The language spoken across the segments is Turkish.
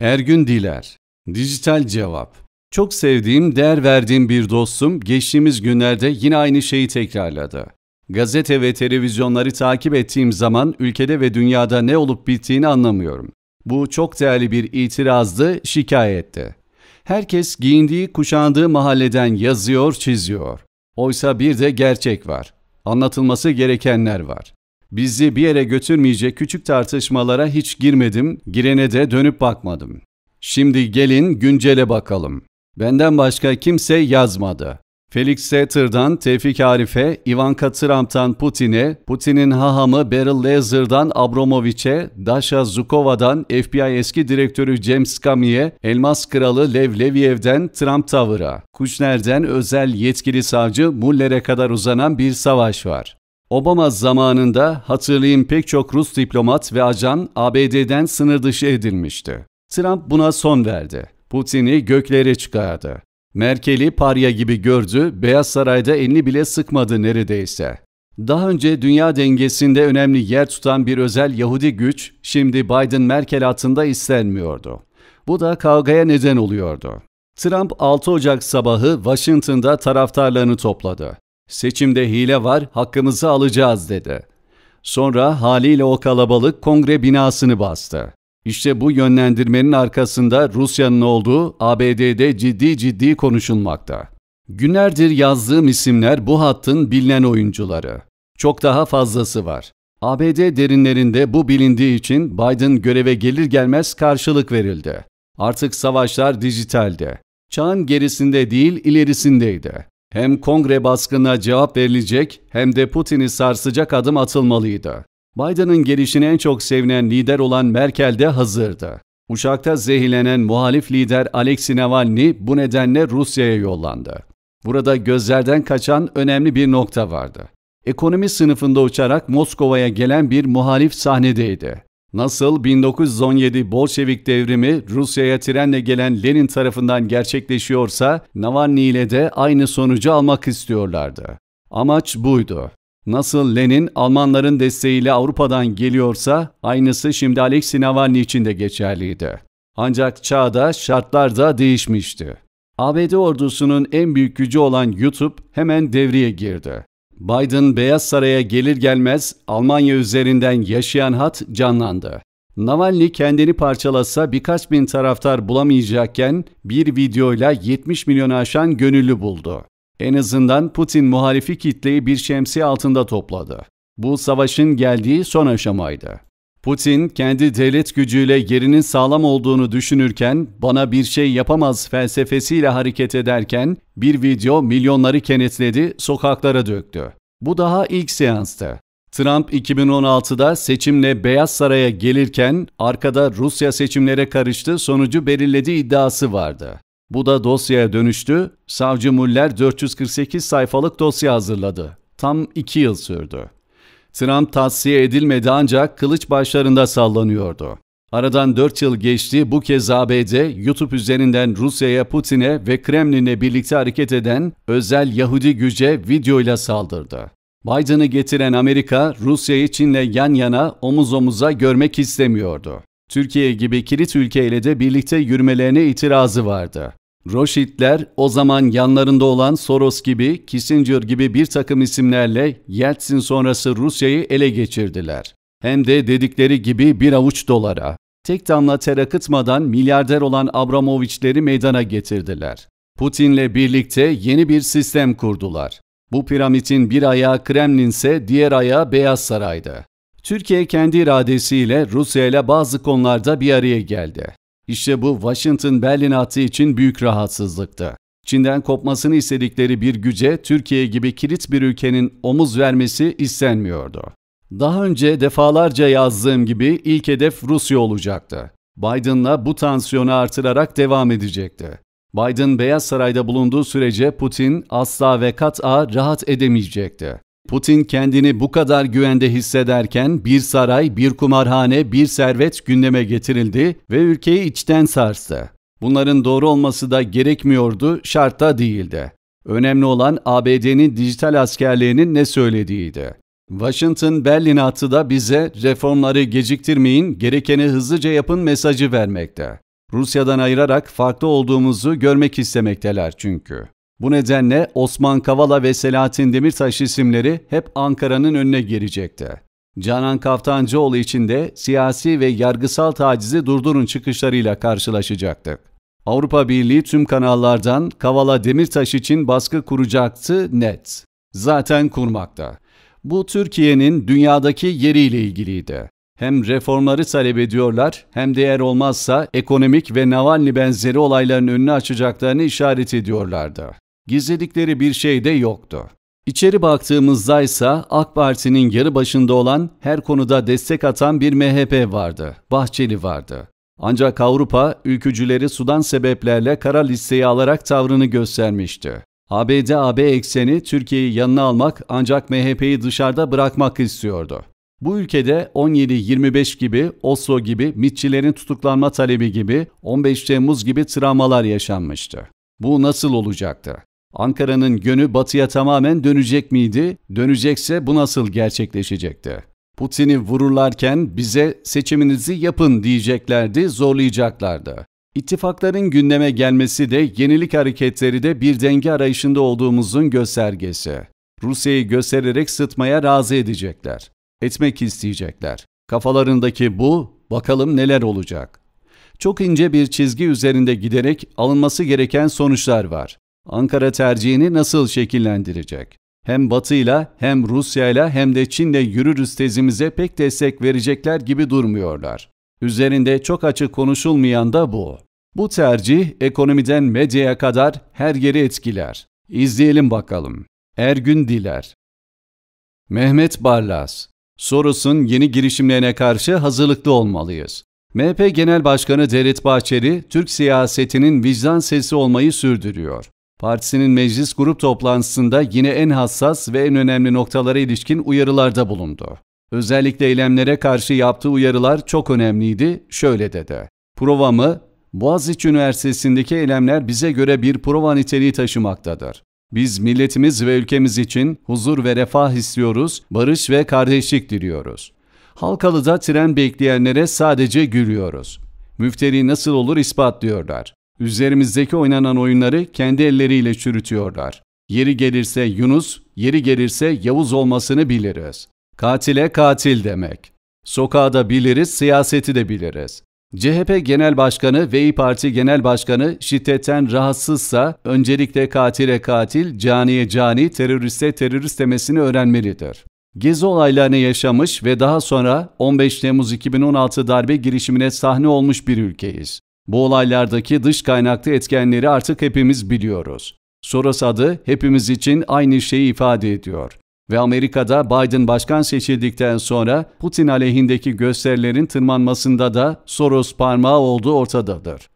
Ergün Diler Dijital Cevap Çok sevdiğim, değer verdiğim bir dostum geçtiğimiz günlerde yine aynı şeyi tekrarladı. Gazete ve televizyonları takip ettiğim zaman ülkede ve dünyada ne olup bittiğini anlamıyorum. Bu çok değerli bir itirazdı, şikayetti. Herkes giyindiği, kuşandığı mahalleden yazıyor, çiziyor. Oysa bir de gerçek var. Anlatılması gerekenler var. Bizi bir yere götürmeyecek küçük tartışmalara hiç girmedim, girene de dönüp bakmadım. Şimdi gelin güncele bakalım. Benden başka kimse yazmadı. Felix Satter'dan Tevfik Arif'e, Ivanka Trump'tan Putin'e, Putin'in hahamı Beryl Lazar'dan Abramovich'e, Dasha Zukova'dan FBI eski direktörü James Comey'e, Elmas Kralı Lev Leviev'den Trump Tower'a, Kushner'den özel yetkili savcı Muller'e kadar uzanan bir savaş var. Obama zamanında hatırlayın pek çok Rus diplomat ve ajan ABD'den sınır dışı edilmişti. Trump buna son verdi. Putin'i göklere çıkardı. Merkel'i parya gibi gördü, Beyaz Saray'da elini bile sıkmadı neredeyse. Daha önce dünya dengesinde önemli yer tutan bir özel Yahudi güç, şimdi Biden-Merkel hattında istenmiyordu. Bu da kavgaya neden oluyordu. Trump 6 Ocak sabahı Washington'da taraftarlarını topladı. Seçimde hile var, hakkımızı alacağız dedi. Sonra haliyle o kalabalık kongre binasını bastı. İşte bu yönlendirmenin arkasında Rusya'nın olduğu ABD'de ciddi ciddi konuşulmakta. Günlerdir yazdığım isimler bu hattın bilinen oyuncuları. Çok daha fazlası var. ABD derinlerinde bu bilindiği için Biden göreve gelir gelmez karşılık verildi. Artık savaşlar dijitalde. Çağın gerisinde değil ilerisindeydi. Hem kongre baskınına cevap verilecek hem de Putin'i sarsacak adım atılmalıydı. Biden'ın gelişine en çok sevinen lider olan Merkel de hazırdı. Uçakta zehirlenen muhalif lider Alexei Navalny bu nedenle Rusya'ya yollandı. Burada gözlerden kaçan önemli bir nokta vardı. Ekonomi sınıfında uçarak Moskova'ya gelen bir muhalif sahnedeydi. Nasıl 1917 Bolşevik devrimi Rusya'ya trenle gelen Lenin tarafından gerçekleşiyorsa Navalny ile de aynı sonucu almak istiyorlardı. Amaç buydu. Nasıl Lenin Almanların desteğiyle Avrupa'dan geliyorsa aynısı şimdi Alexei Navalny için de geçerliydi. Ancak çağda şartlar da değişmişti. ABD ordusunun en büyük gücü olan YouTube hemen devreye girdi. Biden Beyaz Saray'a gelir gelmez Almanya üzerinden yaşayan hat canlandı. Navalny kendini parçalasa birkaç bin taraftar bulamayacakken bir videoyla 70 milyonu aşan gönüllü buldu. En azından Putin muhalifi kitleyi bir şemsiye altında topladı. Bu savaşın geldiği son aşamaydı. Putin kendi devlet gücüyle yerinin sağlam olduğunu düşünürken bana bir şey yapamaz felsefesiyle hareket ederken bir video milyonları kenetledi, sokaklara döktü. Bu daha ilk seanstı. Trump 2016'da seçimle Beyaz Saray'a gelirken arkada Rusya seçimlere karıştı sonucu belirledi iddiası vardı. Bu da dosyaya dönüştü. Savcı Muller 448 sayfalık dosya hazırladı. Tam iki yıl sürdü. Trump tavsiye edilmedi ancak kılıç başlarında sallanıyordu. Aradan 4 yıl geçti bu kez ABD, YouTube üzerinden Rusya'ya, Putin'e ve Kremlin'le birlikte hareket eden özel Yahudi güce videoyla saldırdı. Biden'ı getiren Amerika, Rusya'yı Çin'le yan yana omuz omuza görmek istemiyordu. Türkiye gibi kilit ülkeyle de birlikte yürümelerine itirazı vardı. Rothschildler o zaman yanlarında olan Soros gibi, Kissinger gibi bir takım isimlerle Yeltsin sonrası Rusya'yı ele geçirdiler. Hem de dedikleri gibi bir avuç dolara. Tek damla ter akıtmadan milyarder olan Abramovich'leri meydana getirdiler. Putin'le birlikte yeni bir sistem kurdular. Bu piramidin bir ayağı Kremlin ise diğer ayağı Beyaz Saray'dı. Türkiye kendi iradesiyle Rusya ile bazı konularda bir araya geldi. İşte bu Washington-Berlin hattı için büyük rahatsızlıktı. Çin'den kopmasını istedikleri bir güce Türkiye gibi kilit bir ülkenin omuz vermesi istenmiyordu. Daha önce defalarca yazdığım gibi ilk hedef Rusya olacaktı. Biden'la bu tansiyonu artırarak devam edecekti. Biden Beyaz Saray'da bulunduğu sürece Putin asla ve kat'a rahat edemeyecekti. Putin kendini bu kadar güvende hissederken bir saray, bir kumarhane, bir servet gündeme getirildi ve ülkeyi içten sarstı. Bunların doğru olması da gerekmiyordu, şart da değildi. Önemli olan ABD'nin dijital askerliğinin ne söylediğiydi. Washington-Berlin hattı da bize reformları geciktirmeyin, gerekeni hızlıca yapın mesajı vermekte. Rusya'dan ayırarak farklı olduğumuzu görmek istemekteler çünkü. Bu nedenle Osman Kavala ve Selahattin Demirtaş isimleri hep Ankara'nın önüne girecekti. Canan Kaftancıoğlu için de siyasi ve yargısal tacizi durdurun çıkışlarıyla karşılaşacaktık. Avrupa Birliği tüm kanallardan Kavala Demirtaş için baskı kuracaktı net. Zaten kurmakta. Bu Türkiye'nin dünyadaki yeriyle ilgiliydi. Hem reformları talep ediyorlar hem de eğer olmazsa ekonomik ve Navalny benzeri olayların önünü açacaklarını işaret ediyorlardı. Gizledikleri bir şey de yoktu. İçeri baktığımızda ise AK Parti'nin yarı başında olan her konuda destek atan bir MHP vardı. Bahçeli vardı. Ancak Avrupa ülkücüleri sudan sebeplerle kara listeye alarak tavrını göstermişti. ABD-AB ekseni Türkiye'yi yanına almak ancak MHP'yi dışarıda bırakmak istiyordu. Bu ülkede 17-25 gibi, Oslo gibi, mitçilerin tutuklanma talebi gibi, 15 Temmuz gibi travmalar yaşanmıştı. Bu nasıl olacaktı? Ankara'nın gönü batıya tamamen dönecek miydi? Dönecekse bu nasıl gerçekleşecekti? Putin'i vururlarken bize seçiminizi yapın diyeceklerdi, zorlayacaklardı. İttifakların gündeme gelmesi de yenilik hareketleri de bir denge arayışında olduğumuzun göstergesi. Rusya'yı göstererek sıtmaya razı edecekler. Etmek isteyecekler. Kafalarındaki bu, bakalım neler olacak. Çok ince bir çizgi üzerinde giderek alınması gereken sonuçlar var. Ankara tercihini nasıl şekillendirecek? Hem Batı'yla hem Rusya'yla hem de Çin'le yürürüz tezimize pek destek verecekler gibi durmuyorlar. Üzerinde çok açık konuşulmayan da bu. Bu tercih ekonomiden medyaya kadar her yeri etkiler. İzleyelim bakalım. Ergün Diler Mehmet Barlas Soros'un yeni girişimlerine karşı hazırlıklı olmalıyız. MHP Genel Başkanı Devlet Bahçeli, Türk siyasetinin vicdan sesi olmayı sürdürüyor. Partisinin meclis grup toplantısında yine en hassas ve en önemli noktalara ilişkin uyarılarda bulundu. Özellikle eylemlere karşı yaptığı uyarılar çok önemliydi, şöyle dedi. Provamı, Boğaziçi Üniversitesi'ndeki eylemler bize göre bir prova niteliği taşımaktadır. Biz milletimiz ve ülkemiz için huzur ve refah istiyoruz, barış ve kardeşlik diliyoruz. Halkalı'da tren bekleyenlere sadece gülüyoruz. Müfteri nasıl olur ispatlıyorlar. Üzerimizdeki oynanan oyunları kendi elleriyle çürütüyorlar. Yeri gelirse Yunus, yeri gelirse Yavuz olmasını biliriz. Katile katil demek. Sokağı da biliriz, siyaseti de biliriz. CHP Genel Başkanı ve İYİ Parti Genel Başkanı şiddetten rahatsızsa öncelikle katile katil, caniye cani, teröriste terörist demesini öğrenmelidir. Gezi olaylarını yaşamış ve daha sonra 15 Temmuz 2016 darbe girişimine sahne olmuş bir ülkeyiz. Bu olaylardaki dış kaynaklı etkenleri artık hepimiz biliyoruz. Soros adı hepimiz için aynı şeyi ifade ediyor. Ve Amerika'da Biden başkan seçildikten sonra Putin aleyhindeki gösterilerin tırmanmasında da Soros parmağı olduğu ortadadır.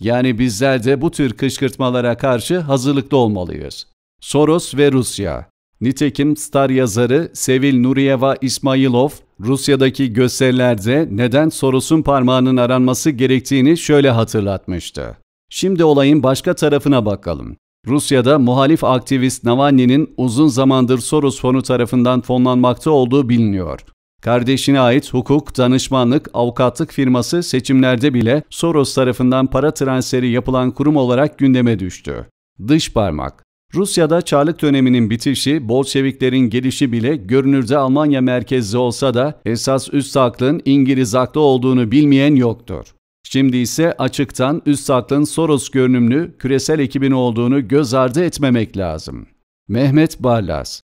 Yani bizler de bu tür kışkırtmalara karşı hazırlıklı olmalıyız. Soros ve Rusya Nitekim Star yazarı Sevil Nuriyeva İsmailov, Rusya'daki gösterilerde neden Soros'un parmağının aranması gerektiğini şöyle hatırlatmıştı. Şimdi olayın başka tarafına bakalım. Rusya'da muhalif aktivist Navalny'nin uzun zamandır Soros fonu tarafından fonlanmakta olduğu biliniyor. Kardeşine ait hukuk, danışmanlık, avukatlık firması seçimlerde bile Soros tarafından para transferi yapılan kurum olarak gündeme düştü. Dış parmak Rusya'da Çarlık döneminin bitişi, Bolşeviklerin gelişi bile görünürde Almanya merkezli olsa da esas üst aklın İngiliz aklı olduğunu bilmeyen yoktur. Şimdi ise açıktan üst aklın Soros görünümlü küresel ekibin olduğunu göz ardı etmemek lazım. Mehmet Barlas